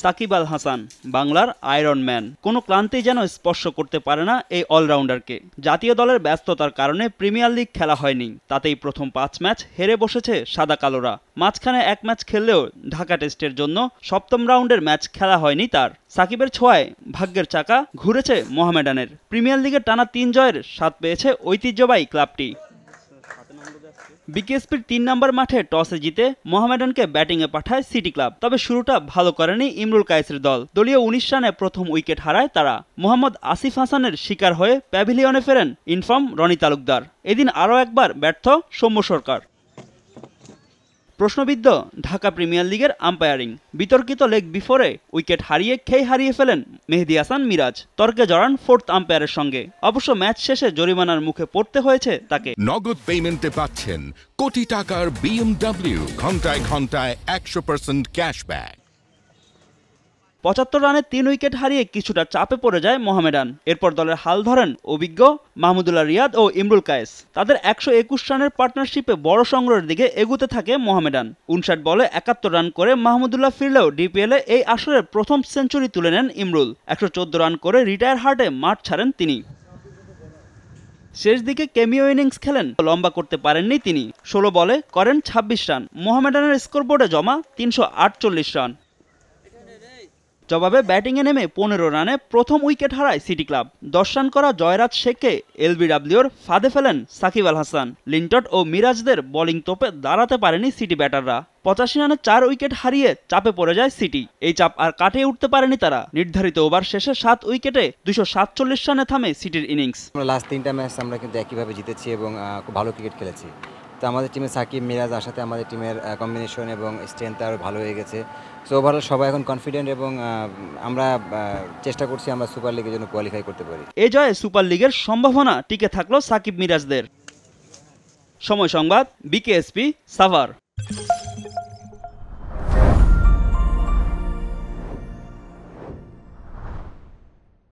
সাকিব আল হাসান, বাংলার iron man কোনো ক্লান্তি যেন স্পর্শ করতে পারে না এই অলরাউন্ডারকে। জাতীয় দলের ব্যস্ততার কারণে প্রিমিয়ার লিগ খেলা হয়নি। তাতেই প্রথম পাঁচ ম্যাচ হেরে বসেছে সাদা কালোরা। মাঝখানে এক ম্যাচ খেললেও ঢাকা টেস্টের জন্য সপ্তম রাউন্ডের ম্যাচ খেলা হয়নি তার। সাকিবের ছোঁয়ায় ভাগ্যের চাকা ঘুরেছে মোহামেডানের। প্রিমিয়ার লিগের টানা তিন জয়ের স্বাদ পেয়েছে ঐতিহ্যবাহী ক্লাবটি। বিকেএসপির তিন নম্বর মাঠে টসে জিতে মোহামেডানকে ব্যাটিংয়ে পাঠায় সিটি ক্লাব। তবে শুরুটা ভালো করেনি ইমরুল কায়েসের দল। দলীয় উনিশ রানে প্রথম উইকেট হারায় তারা। মোহাম্মদ আসিফ হাসানের শিকার হয়ে প্যাভিলিয়নে ফেরেন ইনফর্ম রনি তালুকদার। এদিন আরও একবার ব্যর্থ সৌম্য সরকার। প্রশ্নবিদ্ধ ঢাকা প্রিমিয়ার লিগের আম্পায়ারিং বিতর্কিত লেগ বিফোরে উইকেট হারিয়ে খেই হারিয়ে ফেলেন মেহেদি হাসান মিরাজ। তর্কে জড়ান ফোর্থ আম্পায়ারের সঙ্গে। অবশ্য ম্যাচ শেষে জরিমানার মুখে পড়তে হয়েছে তাকে। নগদ পেমেন্টে পাচ্ছেন কোটি টাকার বিএমডব্লিউ ঘন্টায় ঘন্টায় একশো পার্সেন্ট ক্যাশব্যাক পঁচাত্তর রানে তিন উইকেট হারিয়ে কিছুটা চাপে পড়ে যায় মোহামেডান। এরপর দলের হাল ধরেন অভিজ্ঞ মাহমুদুল্লাহ রিয়াদ ও ইমরুল কায়েস। তাদের একশো একুশ রানের পার্টনারশিপে বড় সংগ্রহের দিকে এগুতে থাকে মোহামেডান। উনষাট বলে একাত্তর রান করে মাহমুদুল্লাহ ফিরলেও ডিপিএলে এই আসরের প্রথম সেঞ্চুরি তুলে নেন ইমরুল। একশো চোদ্দ রান করে রিটায়ার হার্টে মাঠ ছাড়েন তিনি। শেষ দিকে কেমিও ইনিংস খেলেন, লম্বা করতে পারেননি তিনি। ষোলো বলে করেন ২৬ রান। মোহামেডানের স্কোরবোর্ডে জমা তিনশো আটচল্লিশ রান। জবাবে ব্যাটিংয়ে নেমে পনেরো রানে প্রথম উইকেট হারায় সিটি ক্লাব। দশ রান করা জয়রাজ শেখকে এলবিডাব্লিউর ফাঁদে ফেলেন সাকিব আল হাসান। লিন্টট ও মিরাজদের বোলিং তোপে দাঁড়াতে পারেনি সিটি ব্যাটাররা। পঁচাশি রানে চার উইকেট হারিয়ে চাপে পড়ে যায় সিটি। এই চাপ আর কাটিয়ে উঠতে পারেনি তারা। নির্ধারিত ওভার শেষে সাত উইকেটে দুশো সাতচল্লিশ রানে থামে সিটির ইনিংস। লাস্ট তিনটা ম্যাচ আমরা কিন্তু একইভাবে জিতেছি এবং খুব ভালো ক্রিকেট খেলেছি। তো আমাদের টিমে সাকিব, মিরাজ আসাতে আমাদের টিমের কম্বিনেশন এবং স্ট্রেংথ আরও ভালো হয়ে গেছে। সো ওভারঅল সবাই এখন কনফিডেন্ট এবং আমরা চেষ্টা করছি আমরা সুপার লিগের জন্য কোয়ালিফাই করতে পারি। এ জয়ে সুপার লিগের সম্ভাবনা টিকে থাকল সাকিব, মিরাজদের। সময় সংবাদ বিকেএসপি সাভার